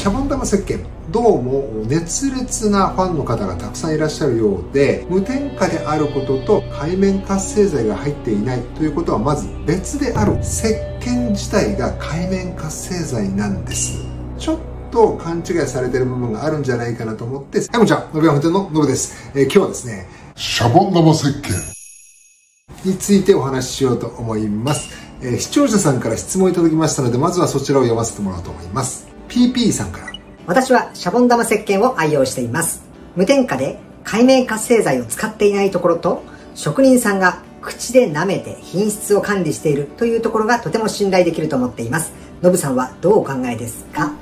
シャボン玉石鹸。どうも熱烈なファンの方がたくさんいらっしゃるようで無添加であることと界面活性剤が入っていないということはまず別である石鹸自体が界面活性剤なんです。ちょっと勘違いされてる部分があるんじゃないかなと思ってはいこんにちはのびや本店ののぶです、えー、今日はですねシャボン玉石鹸。についてお話ししようと思います、えー、視聴者さんから質問いただきましたのでまずはそちらを読ませてもらおうと思います PP さんから私はシャボン玉石鹸を愛用しています。無添加で界面活性剤を使っていないところと、職人さんが口で舐めて品質を管理しているというところがとても信頼できると思っています。ノブさんはどうお考えですか？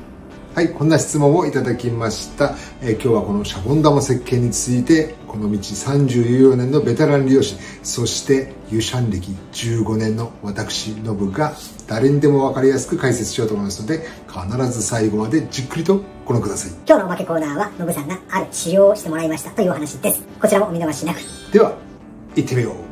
はい、こんな質問をいただきました。えー、今日はこのシャボン玉石鹸について、この道34年のベテラン利用師、そしてユシャン歴15年の私、ノブが誰にでも分かりやすく解説しようと思いますので、必ず最後までじっくりとご覧ください。今日のおまけコーナーは、ノブさんがある使用をしてもらいましたというお話です。こちらもお見逃しなく。では、行ってみよう。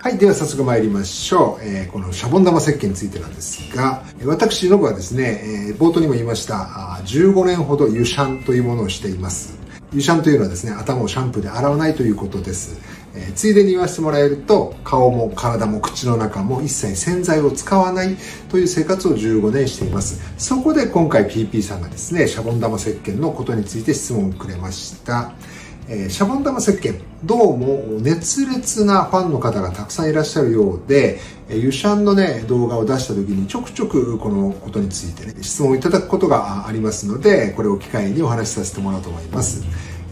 はい。では早速参りましょう。えー、このシャボン玉石鹸についてなんですが、私、ノブはですね、えー、冒頭にも言いました、15年ほど湯シャンというものをしています。湯シャンというのはですね、頭をシャンプーで洗わないということです。えー、ついでに言わせてもらえると、顔も体も口の中も一切洗剤を使わないという生活を15年しています。そこで今回 PP さんがですね、シャボン玉石鹸のことについて質問をくれました。えシャボン玉石鹸。どうも熱烈なファンの方がたくさんいらっしゃるようで、えユシャンのね動画を出した時にちょくちょくこのことについてね質問いただくことがありますのでこれを機会にお話しさせてもらおうと思います、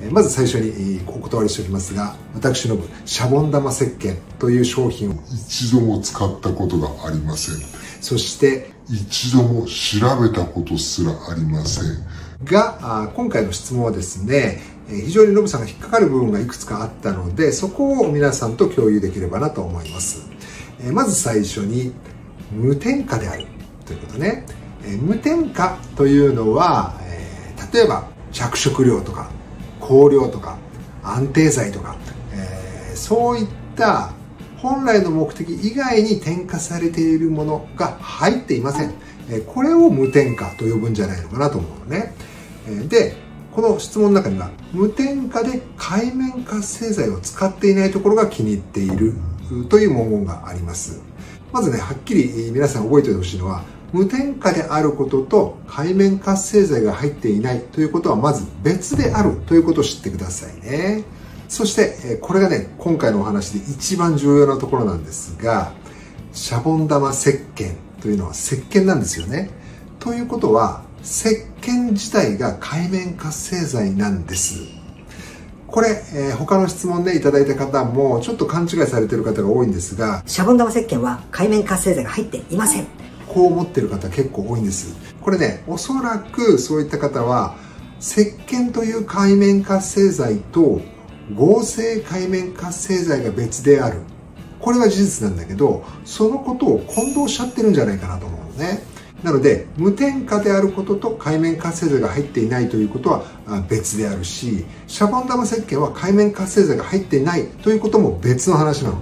えまず最初にお断りしておきますが私のシャボン玉石鹸という商品を。一度も使ったことがありません。そして一度も調べたことすらありません。が今回の質問はですね非常にノブさんが引っかかる部分がいくつかあったので、そこを皆さんと共有できればなと思います。まず最初に、無添加であるということね。無添加というのは、例えば着色料とか香料とか安定剤とか、そういった本来の目的以外に添加されているものが入っていません。これを無添加と呼ぶんじゃないのかなと思うのね。で、この質問の中には無添加で界面活性剤を使っていないところが気に入っているという文言があります。まずねはっきり皆さん覚えておいてほしいのは無添加であることと界面活性剤が入っていないということはまず別であるということを知ってくださいね。そしてこれがね今回のお話で一番重要なところなんですがシャボン玉石鹸というのは石鹸なんですよね。ということは石鹸自体が界面活性剤なんです。これ、えー、他の質問でいただいた方もちょっと勘違いされてる方が多いんですがシャボン玉石鹸は界面活性剤が入っていません。こう思ってる方結構多いんです。これねおそらくそういった方は石鹸という界面活性剤と合成界面活性剤が別である。これは事実なんだけどそのことを混同しちゃってるんじゃないかなと思うのねなので無添加であることと界面活性剤が入っていないということは別であるしシャボン玉石鹸は界面活性剤が入っていないということも別の話なの。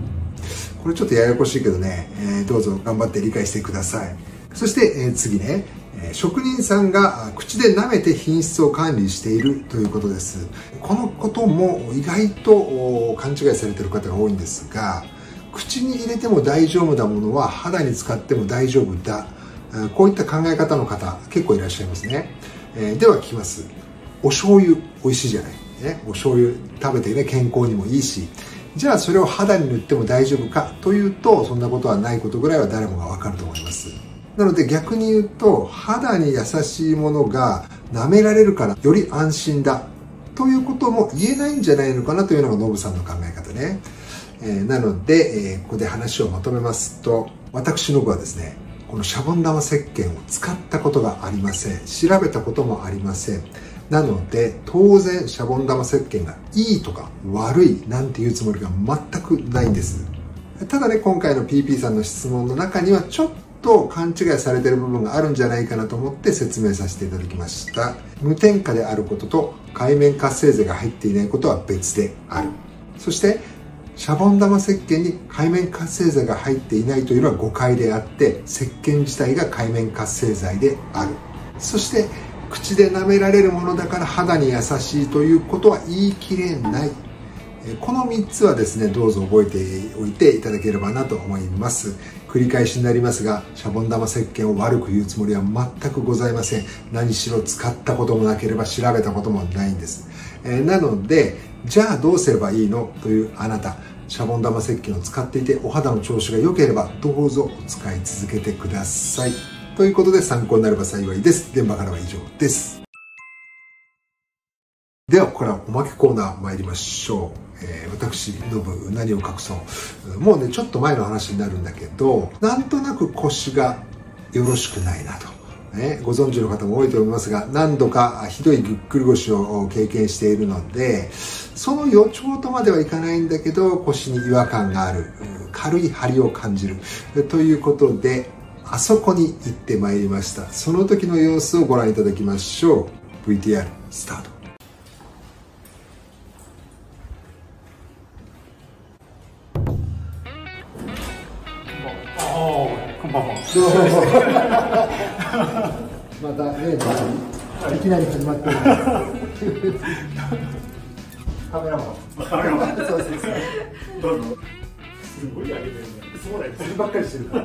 これちょっとややこしいけどね、えー、どうぞ頑張って理解してください。そして、えー、次ね。職人さんが口で舐めて品質を管理しているということです。このことも意外と勘違いされてる方が多いんですが口に入れても大丈夫なものは肌に使っても大丈夫だ。こういった考え方の方結構いらっしゃいますね、えー、では聞きます。お醤油美味しいじゃない、ね、お醤油食べてね健康にもいいし。じゃあそれを肌に塗っても大丈夫か？というとそんなことはないことぐらいは誰もがわかると思います。なので逆に言うと肌に優しいものが舐められるからより安心だ。ということも言えないんじゃないのかな？というのがノブさんの考え方ね、えー、なので、えー、ここで話をまとめますと私ノブはですねこのシャボン玉石鹸を使ったことがありません。調べたこともありません。なので当然シャボン玉石鹸がいいとか悪いなんていうつもりが全くないんです。ただね今回の PP さんの質問の中にはちょっと勘違いされてる部分があるんじゃないかなと思って説明させていただきました。無添加であることと界面活性剤が入っていないことは別である。そしてシャボン玉石鹸に界面活性剤が入っていないというのは誤解であって石鹸自体が界面活性剤である。そして口で舐められるものだから肌に優しいということは言い切れない。この3つはですねどうぞ覚えておいていただければなと思います。繰り返しになりますがシャボン玉石鹸を悪く言うつもりは全くございません。何しろ使ったこともなければ調べたこともないんです、えー、なのでじゃあどうすればいいのというあなた。シャボン玉石鹸を使っていてお肌の調子が良ければどうぞお使い続けてください。ということで参考になれば幸いです。現場からは以上です。ではここからおまけコーナー参りましょう。えー、私ノブ何を隠そう。もうねちょっと前の話になるんだけどなんとなく腰がよろしくないなと、ね、ご存知の方も多いと思いますが何度かひどいぐっくり腰を経験しているのでその予兆とまではいかないんだけど腰に違和感がある軽い張りを感じるということであそこに行ってまいりました。その時の様子をご覧いただきましょう。VTR スタート。どうもまたね、いきなり始まってるカメラマンカメラマン。そうそうそうどうぞすごい上げてるねそうだよ。釣りばっかりしてるから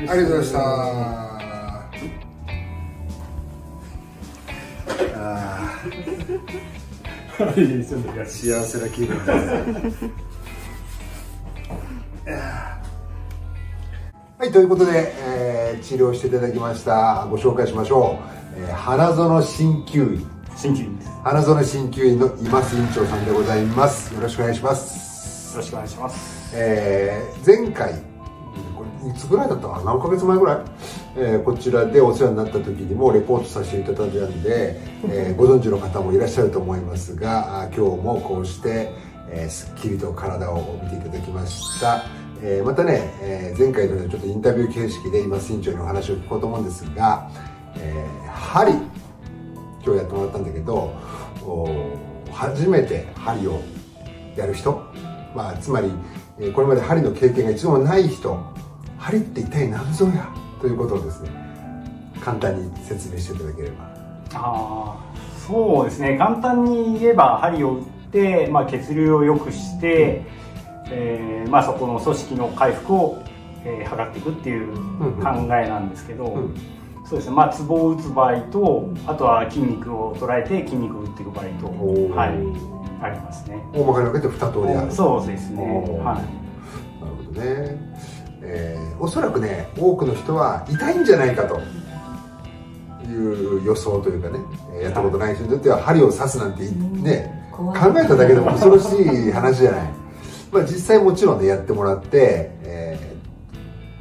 りがとうございました。あー。幸せな気分ですはいということで、えー治療していただきました。ご紹介しましょう、えー花園鍼灸院新規です。よ花園鍼灸院の今須院長さんでございます。よろしくお願いします。ろしくお願いします。えー前回いつぐらいだったかな？何ヶ月前ぐらい、えーこちらでお世話になった時にもレポートさせていただいたんで、えーご存知の方もいらっしゃると思いますが今日もこうして、えーすっきりと体を見ていただきました、えーまたね、えー前回のちょっとインタビュー形式で今院長にお話を聞こうと思うんですが、えー針今日やってもらったんだけどお初めて針をやる人、まあ、つまり、これまで針の経験が一度もない人針って一体何ぞやということをですね簡単に説明していただければ。ああそうですね。簡単に言えば針を打って、まあ、血流を良くして、えーまあ、そこの組織の回復を、えー図っていくっていう考えなんですけど、うん。そうですね。まあツボを打つ場合とあとは筋肉を捉えて筋肉を打っていく場合とはい。ありますね。大まかに分けて2通りある。そうですね。はい。なるほどね、えーおそらくね多くの人は痛いんじゃないかという予想というかねえーやったことない人にとっては針を刺すなんてね考えただけでも恐ろしい話じゃない、まあ、実際もちろんねやってもらって、えー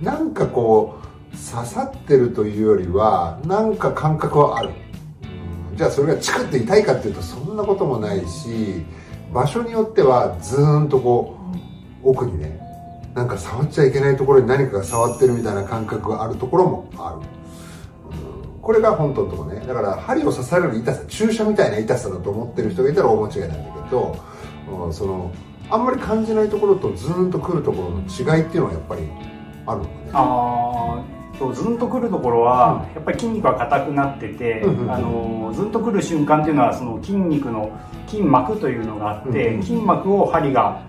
なんかこう刺さってるというよりはなんか感覚はある。うん。じゃあそれがチクッと痛いかっていうとそんなこともないし場所によってはずーんとこう奥にねなんか触っちゃいけないところに何かが触ってるみたいな感覚があるところもある、うん。これが本当のところね。だから針を刺される痛さ注射みたいな痛さだと思ってる人がいたら大間違いなんだけど、うんそのあんまり感じないところとズーンとくるところの違いっていうのはやっぱりあるのね。あーそうズンとくるところは、やっぱり筋肉が硬くなってて、うんうんうん。あのズンとくる瞬間っていうのはその筋肉の筋膜というのがあって、うんうん。筋膜を針が、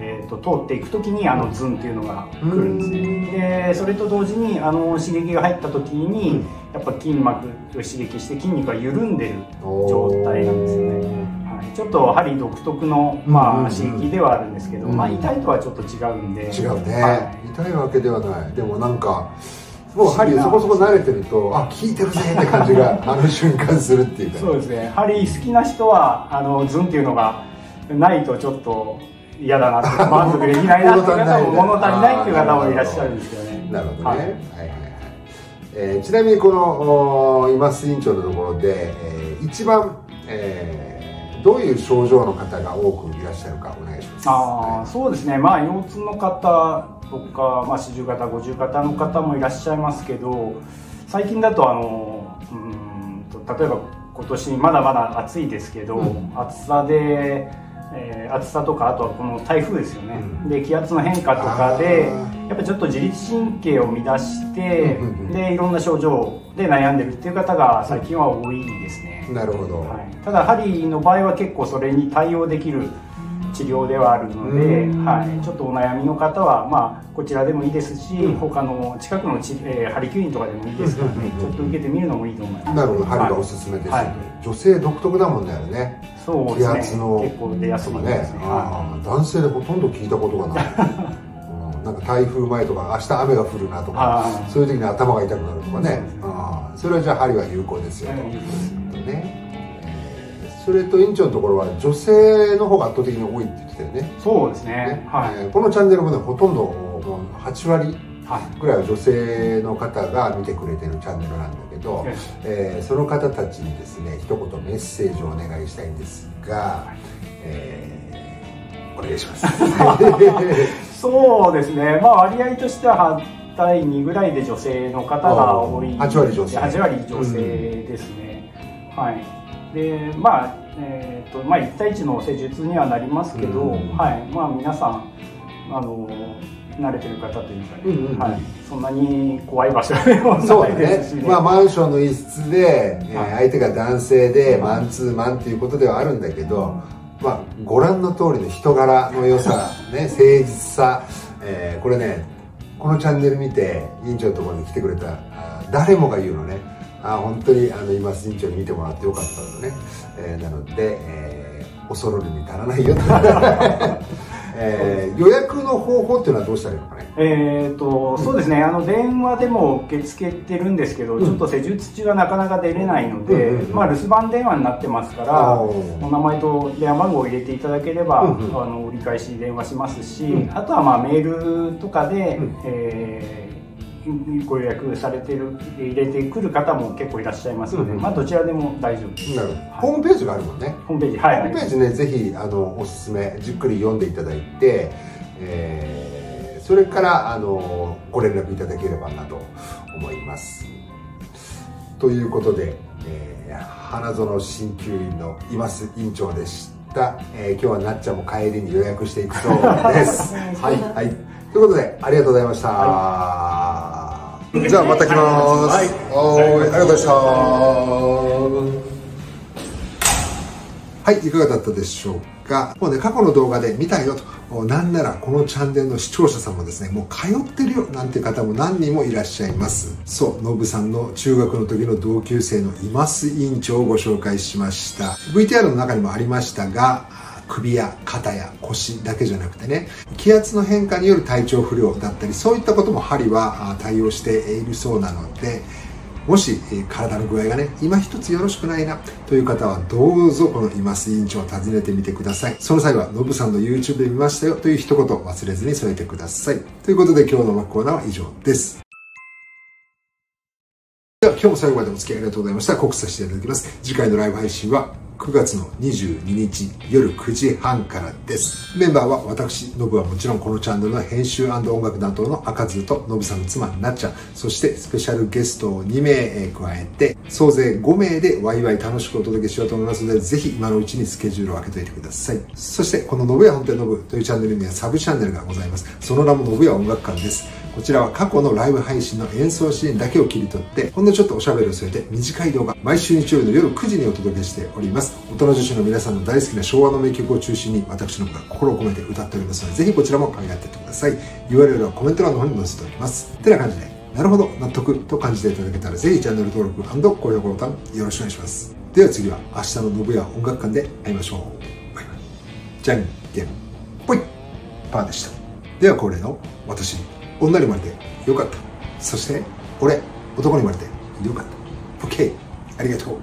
えー、と通っていく時にあのズンっていうのが来るんですね、でそれと同時にあの刺激が入った時に、やっぱ筋膜を刺激して筋肉が緩んでる状態なんですよね、はい、ちょっと針独特の、まあ、うん。うんうん刺激ではあるんですけど、うん。まあ、痛いとはちょっと違うんで。違うね、は痛いわけではない。でもなんかもう針そこそこ慣れてるとあ効いてるぜって感じが あの瞬間するっていうかそうですね。針好きな人はあのズンっていうのがないとちょっと嫌だなって満足できないなっていう方も物足りないっていう方もいらっしゃるんですよね。なるほどね、は、はいいはいはい。えーちなみにこのお今須院長のところで、えー一番、えーどういう症状の方が多くいらっしゃるかお願いします。ああそうですね。まあ腰痛の方とか、まあ、四十肩五十肩の方もいらっしゃいますけど最近だとあのうーんと例えば今年まだまだ暑いですけど、うん。暑さで、えー暑さとかあとはこの台風ですよね、うん。で気圧の変化とかであやっぱちょっと自律神経を乱して、うんうんうんでいろんな症状で悩んでるっていう方が最近は多いですね、なるほど、はい、ただ針の場合は結構それに対応できる治療ではあるので、うん。はい、ちょっとお悩みの方は、まあ、こちらでもいいですし、うん。他の近くのち、えー、針灸院とかでもいいですからね、ちょっと受けてみるのもいいと思います。なるほど。針がおはいすすめです、はい。女性独特だもんねあれね。そうですね。気圧の結構出やすいですね。ね。あー男性でほとんど聞いたことがない、うん、なんか台風前とか明日雨が降るなとかそういう時に頭が痛くなるとかね。それはじゃあ針は有効ですよと、はい。ねえーそれと院長のところは女性の方が圧倒的に多いって言ってたよね。そうですね。ね。はい、えーこのチャンネルもねほとんどもう8割はい。ぐらいは女性の方が見てくれてるチャンネルなんだけど、えーその方たちにですね一言メッセージをお願いしたいんですが、えーお願いします。そうですね、まあ、割合としては8対2ぐらいで女性の方が多い、あー8割女性。8割女性ですね、はいでまあえーとまあ、1対1の施術にはなりますけど、うん。はい。まあ、皆さんあの慣れてる方というか、うんうんうん。はい、そんなに怖い場所でもそうだないですしね、まあ、マンションの一室で、えーはい。相手が男性でマンツーマンっていうことではあるんだけど、まあ、ご覧の通りの人柄の良さ、ね、誠実さ、えーこれねこのチャンネル見て院長のところに来てくれたあ誰もが言うのねあ本当にあの今委員長に見てもらってよかったのでね、えー、なので、えー、恐るるに足らないよと。えー、予約の方法っていうのはどうしたらいいのかね？えーと、うん、そうですね。あの電話でも受け付けてるんですけど、うん、ちょっと施術中はなかなか出れないので、うんうんうん、まあ、留守番電話になってますからお名前と電話番号を入れていただければ、うんうん、あの折り返し電話しますし、あとはまあメールとかで、うん、えーご予約されてる入れてくる方も結構いらっしゃいますので、うん。まあどちらでも大丈夫です。はい、ホームページがあるもんね。ホームページはい、ホームページねぜひあのおすすめじっくり読んでいただいて、えー、それからあのご連絡いただければなと思います。ということで、えー、花園鍼灸院の今須院長でした、えー、今日はなっちゃんも帰りに予約していくそうです。はい、はい、ということでありがとうございました、はいじゃあまた来ます。はい。はい、ありがとうございました。はい、いかがだったでしょうか。もうね、過去の動画で見たよと、なんならこのチャンネルの視聴者さんもですね、もう通ってるよなんて方も何人もいらっしゃいます。そう、ノブさんの中学の時の同級生の今須委員長をご紹介しました。VTR の中にもありましたが、首や肩や腰だけじゃなくてね気圧の変化による体調不良だったりそういったことも針は対応しているそうなのでもし体の具合がね今一つよろしくないなという方はどうぞこの今須委員長を訪ねてみてください。その際はノブさんの YouTube で見ましたよという一言忘れずに添えてください。ということで今日のコーナーは以上です。では今日も最後までお付き合いありがとうございました。告知させていただきます。次回のライブ配信は9月の22日夜9時半からです。メンバーは私、ノブはもちろんこのチャンネルの編集音楽担当の赤ずとノブさんの妻なっちゃん、そしてスペシャルゲストを2名加えて、総勢5名でワイワイ楽しくお届けしようと思いますので、ぜひ今のうちにスケジュールを開けておいてください。そしてこのノブ屋本店ノブというチャンネルにはサブチャンネルがございます。その名もノブ屋音楽館です。こちらは過去のライブ配信の演奏シーンだけを切り取って、ほんのちょっとおしゃべりを添えて短い動画、毎週日曜日の夜9時にお届けしております。大人女子の皆さんの大好きな昭和の名曲を中心に私の方が心を込めて歌っておりますので、ぜひこちらも考えていってください。URL はコメント欄の方に載せておきます。てな感じで、なるほど、納得と感じていただけたら、ぜひチャンネル登録高評価ボタンよろしくお願いします。では次は明日の信屋音楽館で会いましょう。バイバイ。じゃんけんぽいパーでした。では恒例の私、女に生まれてよかった。そして、俺、男に生まれてよかった。OK。ありがとう。